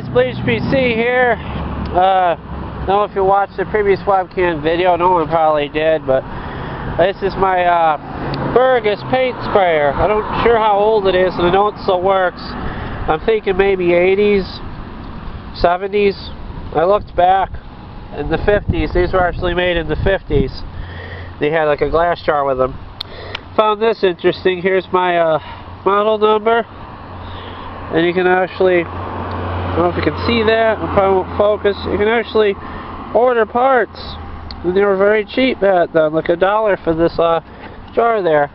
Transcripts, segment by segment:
guys, Bleach PC here. Uh, I don't know if you watched the previous webcam video, no one probably did, but this is my uh, Burgess paint sprayer. I'm not sure how old it is, and I know it still works. I'm thinking maybe 80s, 70s. I looked back in the 50s. These were actually made in the 50s. They had like a glass jar with them. Found this interesting. Here's my uh, model number. And you can actually I don't know if you can see that. I probably won't focus. You can actually order parts. And they were very cheap at them, like a dollar for this uh, jar there.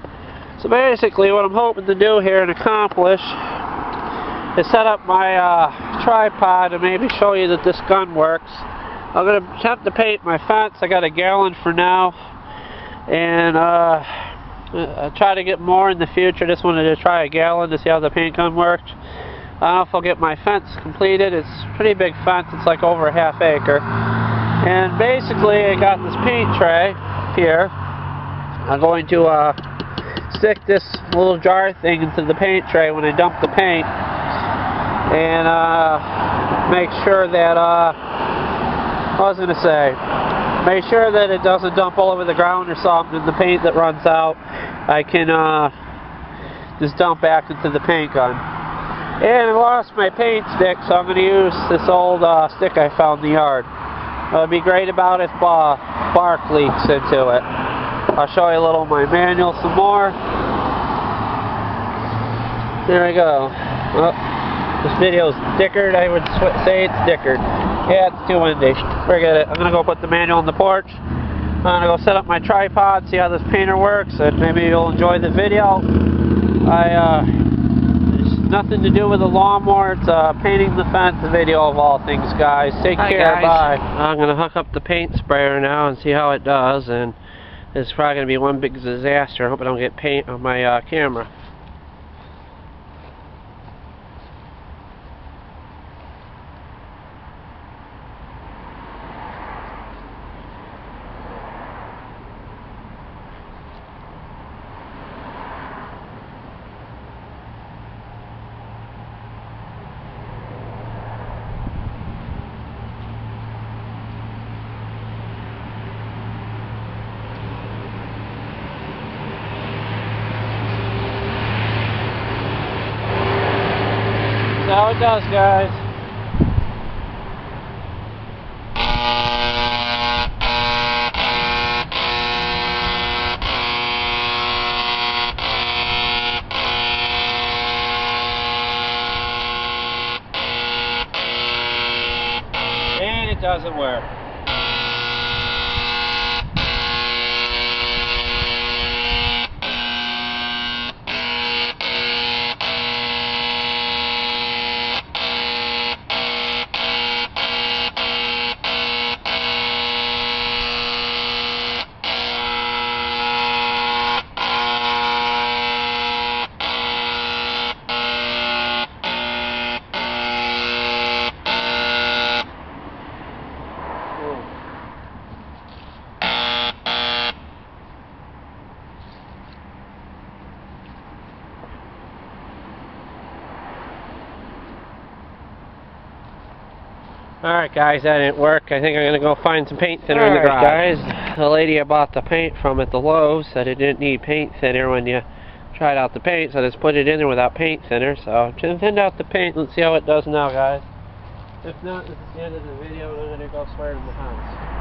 So basically what I'm hoping to do here and accomplish is set up my uh, tripod and maybe show you that this gun works. I'm going to attempt to paint my fence. I got a gallon for now. And uh, I'll try to get more in the future. Just wanted to try a gallon to see how the paint gun works. I don't know if I'll get my fence completed. It's a pretty big fence. It's like over a half acre. And basically, I got this paint tray here. I'm going to uh, stick this little jar thing into the paint tray when I dump the paint. And uh, make sure that, uh, what was I going to say? Make sure that it doesn't dump all over the ground or something. And the paint that runs out, I can uh, just dump back into the paint gun. And I lost my paint stick, so I'm going to use this old uh, stick I found in the yard. It would be great about if uh, bark leaks into it. I'll show you a little of my manual some more. There we go. Oh, this video's dickered. I would say it's dickered. Yeah, it's too windy. Forget it. I'm going to go put the manual on the porch. I'm going to go set up my tripod, see how this painter works, and maybe you'll enjoy the video. I, uh, nothing to do with the lawnmower. It's uh, painting the fence video of all things, guys. Take Hi, care. Guys. Bye. I'm going to hook up the paint sprayer now and see how it does. And it's probably going to be one big disaster. I hope I don't get paint on my uh, camera. How it does, guys. And it doesn't work. Alright guys, that didn't work. I think I'm going to go find some paint thinner All in the garage. guys, the lady I bought the paint from at the Lowe's said it didn't need paint thinner when you tried out the paint, so I just put it in there without paint thinner. So I'm going to thin out the paint. Let's see how it does now, guys. If not, this is the end of the video, and I'm going to go swear in the house.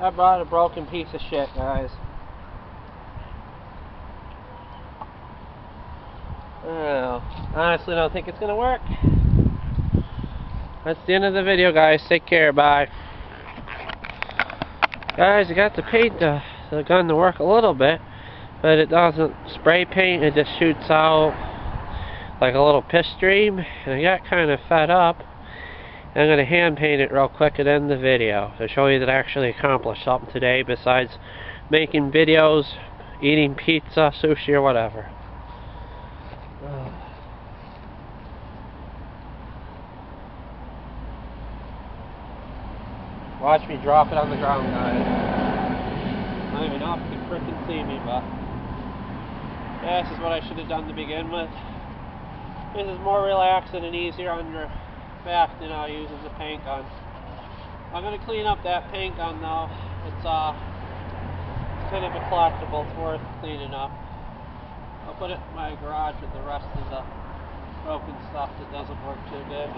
I bought a broken piece of shit, guys. Well, honestly don't think it's gonna work. that's the end of the video, guys. Take care. Bye. Guys, I got the paint the, the gun to work a little bit, but it doesn't spray paint. It just shoots out like a little piss stream, and I got kind of fed up. I'm going to hand paint it real quick and end the video to show you that I actually accomplished something today besides making videos, eating pizza, sushi, or whatever. Watch me drop it on the ground, guys. I don't even know if you can freaking see me, but yeah, this is what I should have done to begin with. This is more relaxing and easier on your back than uh, using the paint gun. I'm going to clean up that paint gun though. It's uh, it's kind of a collectible. It's worth cleaning up. I'll put it in my garage with the rest of the broken stuff that doesn't work too good.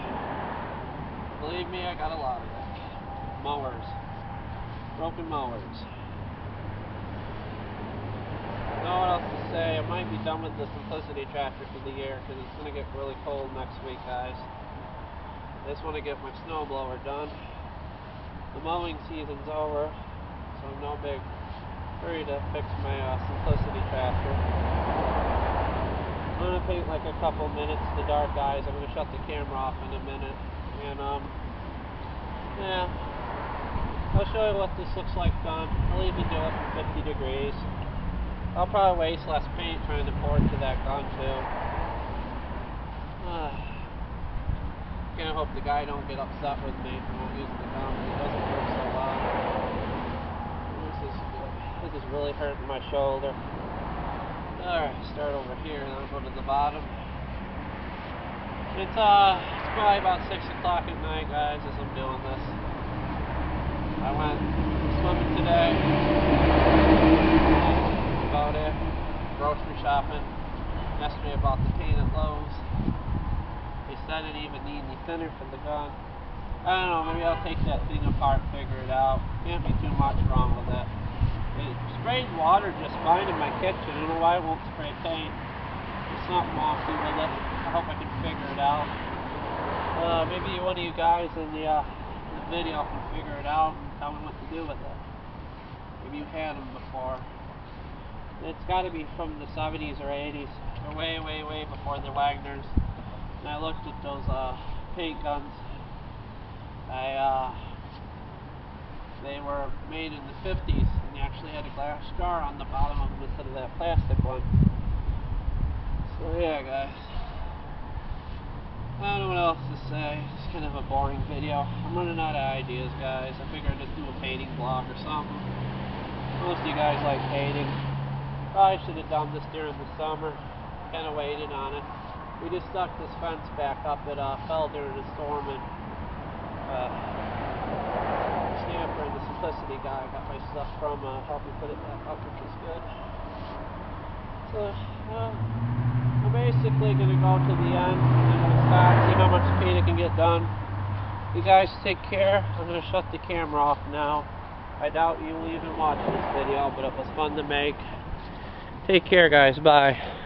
Believe me, I got a lot of it mowers. Broken mowers. I know what else to say. I might be done with the Simplicity tractor for the year because it's going to get really cold next week, guys. I just want to get my snowblower done. The mowing season's over, so I'm no big hurry to fix my uh, Simplicity tractor. I'm going to paint like a couple minutes the dark eyes. I'm going to shut the camera off in a minute. And, um, yeah, I'll show you what this looks like done. I'll even do it for 50 degrees. I'll probably waste less paint trying to pour into that gun too. Uh, gonna hope the guy don't get upset with me for not using the gun. It doesn't work so well. This is this is really hurting my shoulder. Alright, start over here and I'll go to the bottom. It's uh it's probably about six o'clock at night guys as I'm doing this. I went swimming today. About it. Grocery shopping. Yesterday about the paint at Lowe's. I didn't even need any thinner for the gun. I don't know, maybe I'll take that thing apart and figure it out. Can't be too much wrong with it. It sprayed water just fine in my kitchen. I don't know why it won't spray paint. There's something wonky with it. I hope I can figure it out. Uh, maybe one of you guys in the, uh, in the video can figure it out and tell me what to do with it. Maybe you've had them before. It's got to be from the 70s or 80s. They're way, way, way before the Wagners. And I looked at those uh, paint guns. I, uh, they were made in the 50s, and they actually had a glass jar on the bottom of them instead of that plastic one. So yeah, guys. I don't know what else to say. It's kind of a boring video. I'm running out of ideas, guys. I figured I'd just do a painting vlog or something. Most of you guys like painting. Probably should have done this during the summer. Kind of waited on it. We just stuck this fence back up. It uh, fell during a storm and uh, Stamper and the Simplicity guy got my stuff from uh, helped me put it back up, which is good. So, uh, I'm basically going to go to the end. To stop, see how much paint I can get done. You guys take care. I'm going to shut the camera off now. I doubt you will even watch this video, but it was fun to make. Take care, guys. Bye.